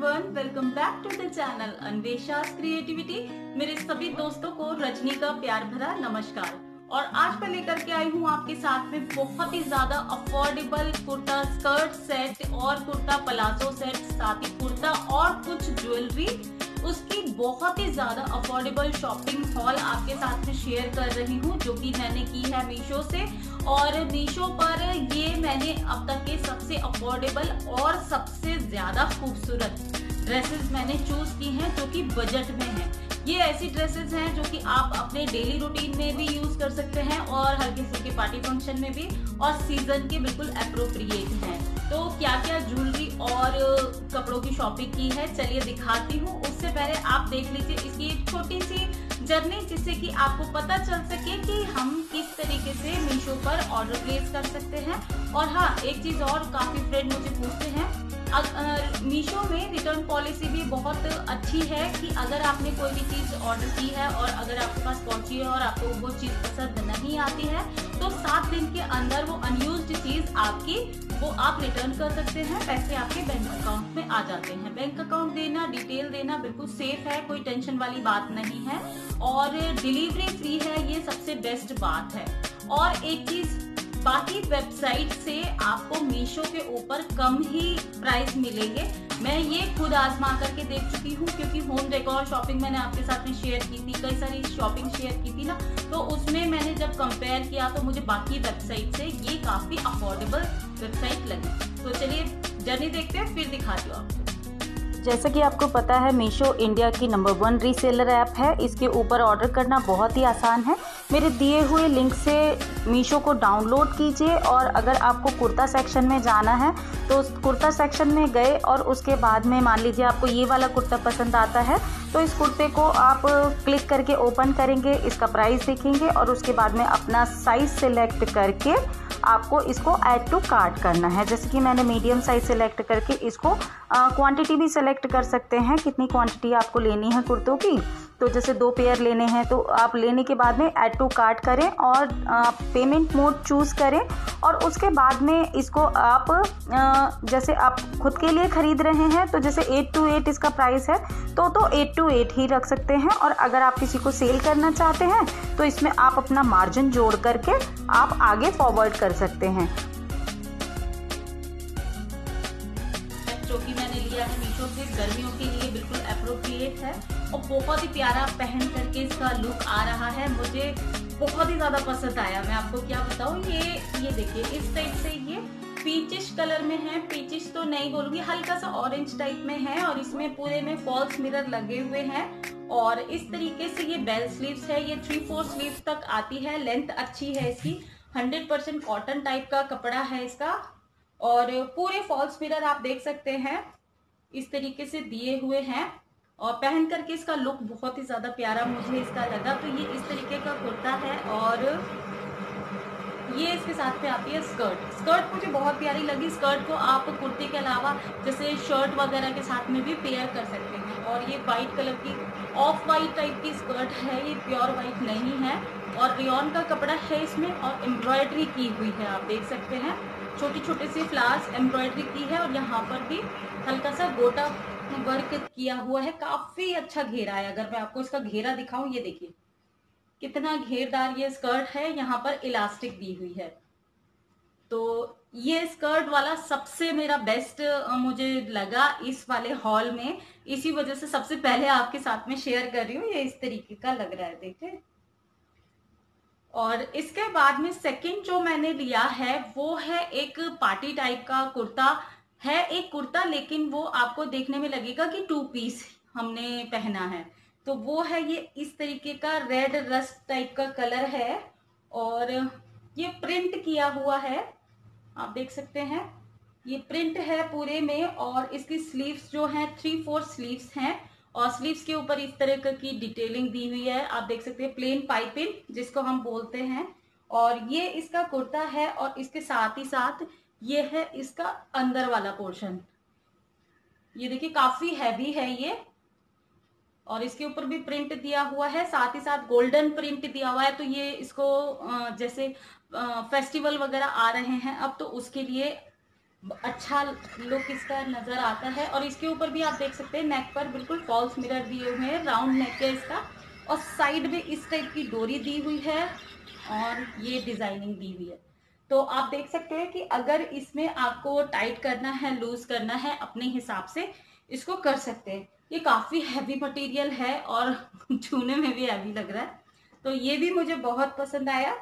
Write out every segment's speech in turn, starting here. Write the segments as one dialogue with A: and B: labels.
A: Everyone welcome back to the channel Anvesha's creativity मेरे सभी दोस्तों को रजनी का प्यार भरा नमस्कार। और आज मैं लेकर के आई हूँ आपके साथ में बहुत ही ज़्यादा अफोर्डेबल कुर्ता स्कर्ट सेट और कुर्ता पलाजो सेट साथ ही कुर्ता और कुछ ज्वेलरी उसकी बहुत ही ज़्यादा अफोर्डेबल शॉपिंग हॉल आपके साथ में शेयर कर रही हूँ, जो कि मैंने की है मीशो से। और मीशो पर ये मैंने अब तक के सबसे अफोर्डेबल और सबसे ज़्यादा खूबसूरत ड्रेसेस मैंने चूज़ की हैं, जो कि बजट में है। ये ऐसी ड्रेसेस हैं, जो कि आप अपने डेली रूटीन में भी यूज़ कर सकते हैं और हर किसी के पार्टी फ़ंक्शन में भी और सीज़न के बिल्कुल अप्रोप्रिएट हैं। तो क्या क्या ज्वेलरी और कपड़ों की शॉपिंग की है। चलिए दिखाती हूँ। उससे पहले आप देख लीजिए इसकी एक छोटी सी जर्नी जिससे कि आपको पता चल सके कि हम किस तरीके से मीशो पर ऑर्डर प्लेस कर सकते हैं। और हाँ एक चीज़ और काफ़ी फ्रेंड मुझे पूछते हैं। मीशो में रिटर्न पॉलिसी भी बहुत अच्छी है कि अगर आपने कोई भी चीज़ ऑर्डर की है और अगर आपके पास पहुँची है और आपको वो चीज़ पसंद नहीं आती है तो सात दिन के अंदर वो अनयूज चीज़ आपकी, वो आप रिटर्न कर सकते हैं। पैसे आपके बैंक अकाउंट में आ जाते हैं। बैंक अकाउंट देना डिटेल देना बिल्कुल सेफ़ है, कोई टेंशन वाली बात नहीं है। और डिलीवरी फ्री है, ये सबसे बेस्ट बात है। और एक चीज़ बाकी वेबसाइट से आपको मीशो के ऊपर कम ही प्राइस मिलेंगे। मैं ये खुद आजमा करके देख चुकी हूँ, क्योंकि होम डेकोर शॉपिंग मैंने आपके साथ में शेयर की थी, कई सारी शॉपिंग शेयर की थी ना। तो उसमें मैंने जब कंपेयर किया तो मुझे बाकी वेबसाइट से ये काफ़ी अफोर्डेबल वेबसाइट लगी। तो चलिए जर्नी देखते हैं, फिर दिखाती हूँ आपको।
B: जैसा कि आपको पता है मीशो इंडिया की नंबर वन रीसेलर ऐप है। इसके ऊपर ऑर्डर करना बहुत ही आसान है। मेरे दिए हुए लिंक से मीशो को डाउनलोड कीजिए और अगर आपको कुर्ता सेक्शन में जाना है तो कुर्ता सेक्शन में गए और उसके बाद में मान लीजिए आपको ये वाला कुर्ता पसंद आता है तो इस कुर्ते को आप क्लिक करके ओपन करेंगे, इसका प्राइस देखेंगे और उसके बाद में अपना साइज़ सिलेक्ट करके आपको इसको ऐड टू कार्ट करना है। जैसे कि मैंने मीडियम साइज़ सेलेक्ट करके इसको क्वांटिटी भी सेलेक्ट कर सकते हैं, कितनी क्वांटिटी आपको लेनी है कुर्तों की। तो जैसे दो पेयर लेने हैं तो आप लेने के बाद में ऐड टू कार्ट करें और पेमेंट मोड चूज़ करें और उसके बाद में इसको आप जैसे आप खुद के लिए ख़रीद रहे हैं तो जैसे एट टू एट इसका प्राइस है तो तो एट टू एट ही रख सकते हैं और अगर आप किसी को सेल करना चाहते हैं तो इसमें आप अपना मार्जिन जोड़ करके आप आगे फॉरवर्ड कर सकते हैं।
A: मीशो से गर्मियों के लिए बिल्कुल अप्रोप्रिएट है। और बहुत ही प्यारा पहन करके इसका लुक आ रहा है। मुझे बहुत ही ज़्यादा पसंद आया। मैं आपको क्या बताऊँ, ये ये देखिए, इस टाइप से ये पीचिश कलर में है। पीचिश तो नहीं बोलूँगी हल्का सा ऑरेंज टाइप में है और इसमें पूरे में फॉल्स मिरर लगे हुए हैं। और इस तरीके से ये बेल स्लीव्स है, ये थ्री फोर स्लीव तक आती है। लेंथ अच्छी है इसकी। हंड्रेड परसेंट कॉटन टाइप का कपड़ा है इसका। और पूरे फॉल्स मिरर आप देख सकते हैं। इस तरीके से दिए हुए हैं। और पहन करके इसका लुक बहुत ही ज़्यादा प्यारा मुझे इसका लगा। तो ये इस तरीके का कुर्ता है और ये इसके साथ में आती है स्कर्ट। स्कर्ट मुझे बहुत प्यारी लगी। स्कर्ट को आप कुर्ते के अलावा जैसे शर्ट वगैरह के साथ में भी पेयर कर सकते हैं। और ये वाइट कलर की, ऑफ़ वाइट टाइप की स्कर्ट है। ये प्योर वाइट नहीं है। और रियोन का कपड़ा है इसमें और एम्ब्रॉयडरी की हुई है, आप देख सकते हैं। छोटी छोटी सी फ्लावर्स एम्ब्रॉयडरी की है और यहाँ पर भी हल्का सा गोटा वर्क किया हुआ है। काफ़ी अच्छा घेरा है। अगर मैं आपको इसका घेरा दिखाऊँ, ये देखिए। कितना घेरदार ये स्कर्ट है। यहाँ पर इलास्टिक दी हुई है। तो ये स्कर्ट वाला सबसे मेरा बेस्ट मुझे लगा इस वाले हॉल में। इसी वजह से सबसे पहले आपके साथ में शेयर कर रही हूँ। ये इस तरीके का लग रहा है, देखे। और इसके बाद में सेकंड जो मैंने लिया है, वो है एक पार्टी टाइप का कुर्ता। है एक कुर्ता, लेकिन वो आपको देखने में लगेगा कि टू पीस हमने पहना है। तो वो है ये इस तरीके का रेड रस्ट टाइप का कलर है और ये प्रिंट किया हुआ है। आप देख सकते हैं, ये प्रिंट है पूरे में और इसकी स्लीव्स जो हैं थ्री फोर स्लीव्स हैं। और स्लीव्स के ऊपर इस तरह की डिटेलिंग दी हुई है। आप देख सकते हैं प्लेन पाइपिंग जिसको हम बोलते हैं। और ये इसका कुर्ता है और इसके साथ ही साथ ये है इसका अंदर वाला पोर्शन ये देखिए, काफ़ी हैवी है ये। और इसके ऊपर भी प्रिंट दिया हुआ है, साथ ही साथ गोल्डन प्रिंट दिया हुआ है। तो ये इसको जैसे फेस्टिवल वगैरह आ रहे हैं अब तो उसके लिए अच्छा लुक इसका नज़र आता है और इसके ऊपर भी आप देख सकते हैं नेक पर बिल्कुल फॉल्स मिरर दिए हुए हैं राउंड नेक है इसका और साइड में इस टाइप की डोरी दी हुई है और ये डिज़ाइनिंग दी हुई है। तो आप देख सकते हैं कि अगर इसमें आपको टाइट करना है लूज करना है, अपने हिसाब से इसको कर सकते हैं। ये काफ़ी हैवी मटेरियल है और छूने में भी हैवी लग रहा है। तो ये भी मुझे बहुत पसंद आया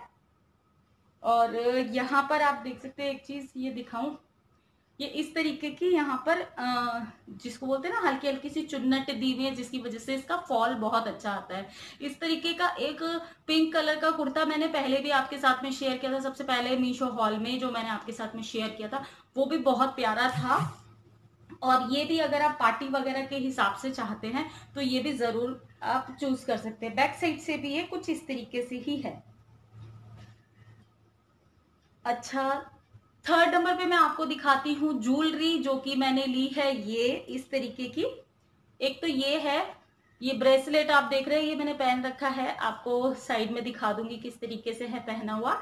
A: और यहाँ पर आप देख सकते हैं एक चीज़, ये दिखाऊँ। ये इस तरीके की यहाँ पर जिसको बोलते हैं ना हल्की हल्की सी चुन्नट दी हुई है, जिसकी वजह से इसका फॉल बहुत अच्छा आता है। इस तरीके का एक पिंक कलर का कुर्ता मैंने पहले भी आपके साथ में शेयर किया था, सबसे पहले मीशो हॉल में जो मैंने आपके साथ में शेयर किया था, वो भी बहुत प्यारा था। और ये भी अगर आप पार्टी वगैरह के हिसाब से चाहते हैं तो ये भी ज़रूर आप चूज़ कर सकते हैं। बैक साइड से भी ये कुछ इस तरीके से ही है। अच्छा थर्ड नंबर पे मैं आपको दिखाती हूँ ज्वेलरी जो कि मैंने ली है ये, इस तरीके की। एक तो ये है, ये ब्रेसलेट आप देख रहे हैं, ये मैंने पहन रखा है। आपको साइड में दिखा दूँगी किस तरीके से है पहना हुआ।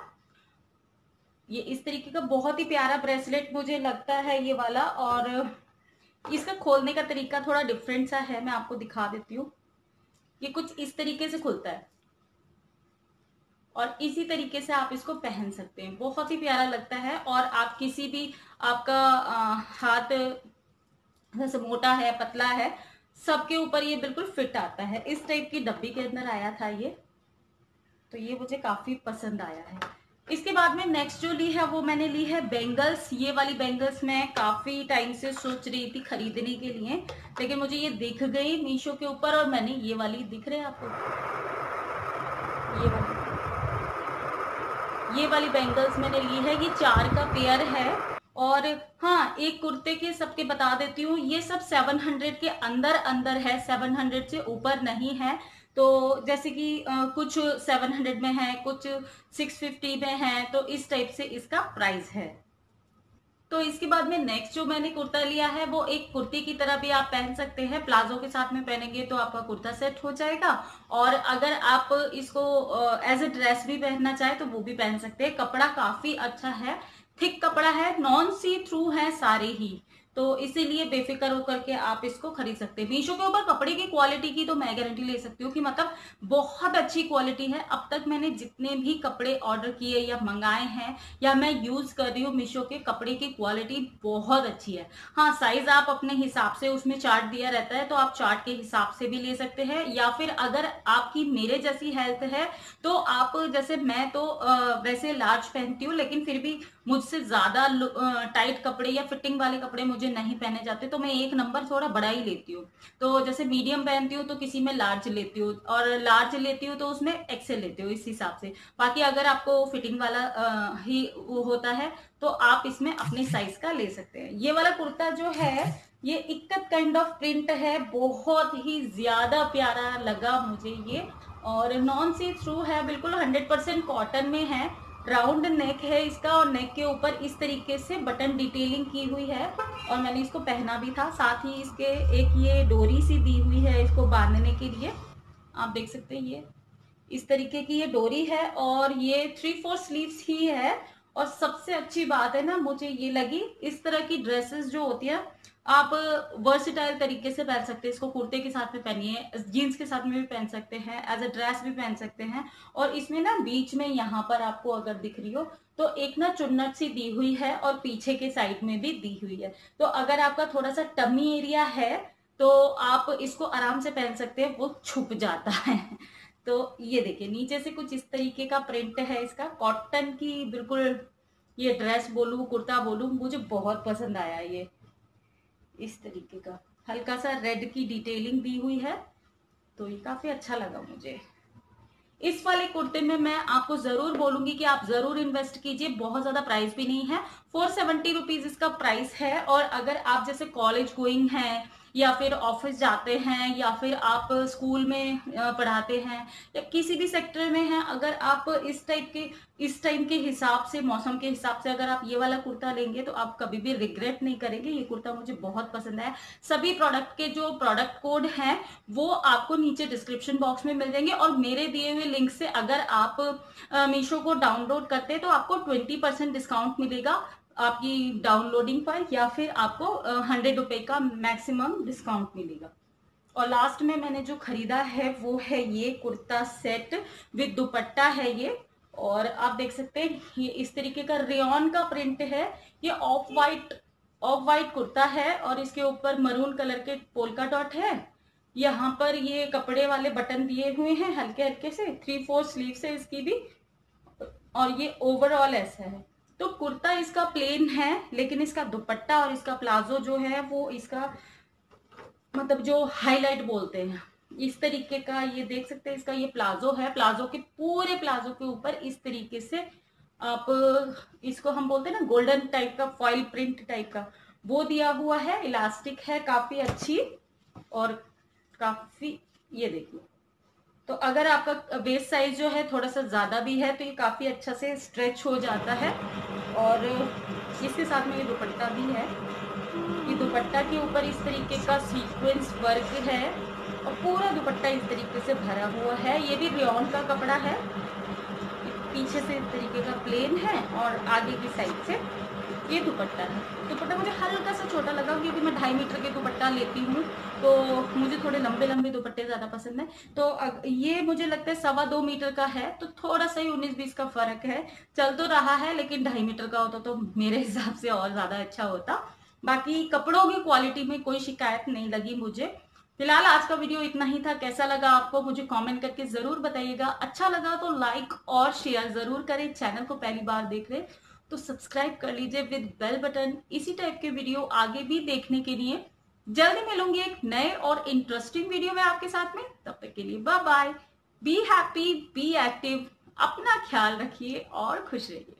A: ये इस तरीके का बहुत ही प्यारा ब्रेसलेट मुझे लगता है ये वाला, और इसका खोलने का तरीका थोड़ा डिफरेंट सा है, मैं आपको दिखा देती हूँ। ये कुछ इस तरीके से खुलता है। और इसी तरीके से आप इसको पहन सकते हैं। बहुत ही प्यारा लगता है और आप किसी भी आपका आ, हाथ जैसे मोटा है पतला है सबके ऊपर ये बिल्कुल फिट आता है। इस टाइप की डब्बी के अंदर आया था ये तो ये मुझे काफ़ी पसंद आया है। इसके बाद में नेक्स्ट जो ली है वो मैंने ली है बेंगल्स ये वाली बेंगल्स मैं काफ़ी टाइम से सोच रही थी खरीदने के लिए लेकिन मुझे ये दिख गई मीशो के ऊपर और मैंने ये वाली दिख रहे आपको? ये वाली। ये वाली बैंगल्स मैंने ली है, ये चार का पेयर है। और हाँ एक कुर्ते के सबके बता देती हूँ, ये सब 700 के अंदर अंदर है 700 से ऊपर नहीं है। तो जैसे कि कुछ कुछ 700 में है, कुछ 650 में है तो इस टाइप से इसका प्राइस है। तो इसके बाद में नेक्स्ट जो मैंने कुर्ता लिया है, वो एक कुर्ती की तरह भी आप पहन सकते हैं। प्लाजो के साथ में पहनेंगे तो आपका कुर्ता सेट हो जाएगा। और अगर आप इसको एज ए ड्रेस भी पहनना चाहे तो वो भी पहन सकते हैं। कपड़ा काफ़ी अच्छा है। थिक कपड़ा है नॉन सी थ्रू है सारे ही। तो इसीलिए बेफिक्र होकर के आप इसको खरीद सकते हैं। मीशो के ऊपर कपड़े की क्वालिटी की तो मैं गारंटी ले सकती हूँ कि मतलब बहुत अच्छी क्वालिटी है। अब तक मैंने जितने भी कपड़े ऑर्डर किए या मंगाए हैं या मैं यूज़ कर रही हूँ मीशो के कपड़े की क्वालिटी बहुत अच्छी है। हाँ साइज़ आप अपने हिसाब से उसमें चार्ट दिया रहता है तो आप चार्ट के हिसाब से भी ले सकते हैं। या फिर अगर आपकी मेरे जैसी हेल्थ है तो आप, जैसे मैं तो वैसे लार्ज पहनती हूँ, लेकिन फिर भी मुझसे ज़्यादा टाइट कपड़े या फिटिंग वाले कपड़े मुझे नहीं पहने जाते तो मैं एक नंबर थोड़ा बड़ा ही लेती हूँ। तो जैसे मीडियम पहनती हूँ तो किसी में लार्ज लेती हूँ, और लार्ज लेती हूँ तो उसमें एक्सेल लेती हूँ, इस हिसाब से। बाकी अगर आपको फिटिंग वाला ही वो होता है तो आप इसमें अपने साइज़ का ले सकते हैं। ये वाला कुर्ता जो है, ये इक्कत काइंड ऑफ़ प्रिंट है, बहुत ही ज़्यादा प्यारा लगा मुझे ये, और नॉन सी थ्रू है, बिल्कुल हंड्रेड परसेंट कॉटन में है राउंड नेक है इसका और नेक के ऊपर इस तरीके से बटन डिटेलिंग की हुई है और मैंने इसको पहना भी था। साथ ही इसके एक ये डोरी सी दी हुई है इसको बांधने के लिए। आप देख सकते हैं ये। इस तरीके की ये डोरी है और ये थ्री फोर स्लीव्स ही है। और सबसे अच्छी बात है ना, मुझे ये लगी। इस तरह की ड्रेसेस जो होती है आप वर्सिटाइल तरीके से पहन सकते हैं, इसको कुर्ते के साथ में पहनिए जीन्स के साथ में भी पहन सकते हैं एज अ ड्रेस भी पहन सकते हैं। और इसमें ना बीच में यहाँ पर आपको अगर दिख रही हो तो एक ना चुन्नट सी दी हुई है और पीछे के साइड में भी दी हुई है। तो अगर आपका थोड़ा सा टमी एरिया है तो आप इसको आराम से पहन सकते हैं, वो छुप जाता है। तो ये देखिए, नीचे से कुछ इस तरीके का प्रिंट है इसका। कॉटन की बिल्कुल ये ड्रेस बोलू, कुर्ता बोलू, मुझे बहुत पसंद आया ये। इस तरीके का। हल्का सा रेड की डिटेलिंग दी हुई है तो ये काफ़ी अच्छा लगा मुझे। इस वाले कुर्ते में मैं आपको ज़रूर बोलूँगी कि आप ज़रूर इन्वेस्ट कीजिए, बहुत ज़्यादा प्राइस भी नहीं है। फोर सेवेंटी रुपीज़ इसका प्राइस है, और अगर आप जैसे कॉलेज गोइंग हैं या फिर ऑफ़िस जाते हैं, या फिर आप स्कूल में पढ़ाते हैं, या किसी भी सेक्टर में हैं, अगर आप इस टाइप के, इस टाइम के हिसाब से, मौसम के हिसाब से अगर आप ये वाला कुर्ता लेंगे तो आप कभी भी रिग्रेट नहीं करेंगे। ये कुर्ता मुझे बहुत पसंद है। सभी प्रोडक्ट के जो प्रोडक्ट कोड हैं, वो आपको नीचे डिस्क्रिप्शन बॉक्स में मिल जाएँगे और मेरे दिए हुए लिंक से अगर आप मीशो को डाउनलोड करते हैं तो आपको ट्वेंटी डिस्काउंट मिलेगा। आपकी डाउनलोडिंग पर या फिर आपको हंड्रेड रुपए का मैक्सिमम डिस्काउंट मिलेगा। और लास्ट में मैंने जो खरीदा है, वो है ये कुर्ता सेट विद दुपट्टा है ये। और आप देख सकते हैं, ये इस तरीके का रेन का प्रिंट है। ये off white off white kurta है और इसके ऊपर मरून कलर के पोलका डॉट है। यहाँ पर ये कपड़े वाले बटन दिए हुए हैं हल्के हल्के से थ्री फोर स्लीव है इसकी भी। और ये ओवरऑल ऐसा है। तो कुर्ता इसका प्लेन है, लेकिन इसका दुपट्टा और इसका प्लाजो जो है, वो इसका मतलब जो हाईलाइट बोलते हैं। इस तरीके का ये देख सकते हैं, इसका ये प्लाजो है। प्लाजो के पूरे प्लाजो के ऊपर इस तरीके से आप, इसको हम बोलते हैं ना गोल्डन टाइप का फॉइल प्रिंट टाइप का, वो दिया हुआ है। इलास्टिक है, काफ़ी अच्छी और काफ़ी, ये देखिए। तो अगर आपका वेस्ट साइज़ जो है थोड़ा सा ज़्यादा भी है तो ये काफ़ी अच्छा से स्ट्रेच हो जाता है। और इसके साथ में ये दुपट्टा भी है। ये दुपट्टा के ऊपर इस तरीके का सीक्वेंस वर्क है और पूरा दुपट्टा इस तरीके से भरा हुआ है। ये भी रियोन का कपड़ा है। पीछे से तरीके का प्लेन है और आगे की साइड से ये दुपट्टा है। दुपट्टा मुझे हल्का सा छोटा लगा क्योंकि मैं ढाई मीटर के दुपट्टा लेती हूँ तो मुझे थोड़े लंबे लंबे दुपट्टे ज़्यादा पसंद है। तो ये मुझे लगता है सवा दो मीटर का है तो थोड़ा सा ही उन्नीस बीस का फ़र्क है। चल तो रहा है, लेकिन ढाई मीटर का होता तो मेरे हिसाब से और ज़्यादा अच्छा होता। बाकी कपड़ों की क्वालिटी में कोई शिकायत नहीं लगी मुझे। फ़िलहाल आज का वीडियो इतना ही था। कैसा लगा आपको? मुझे कमेंट करके ज़रूर बताइएगा। अच्छा लगा तो लाइक और शेयर ज़रूर करें। चैनल को पहली बार देख रहे तो सब्सक्राइब कर लीजिए विद बेल बटन इसी टाइप के वीडियो आगे भी देखने के लिए। जल्दी मिलूँगी एक नए और इंटरेस्टिंग वीडियो में आपके साथ में। तब तक के लिए bye bye be happy be active अपना ख्याल रखिए और खुश रहिए।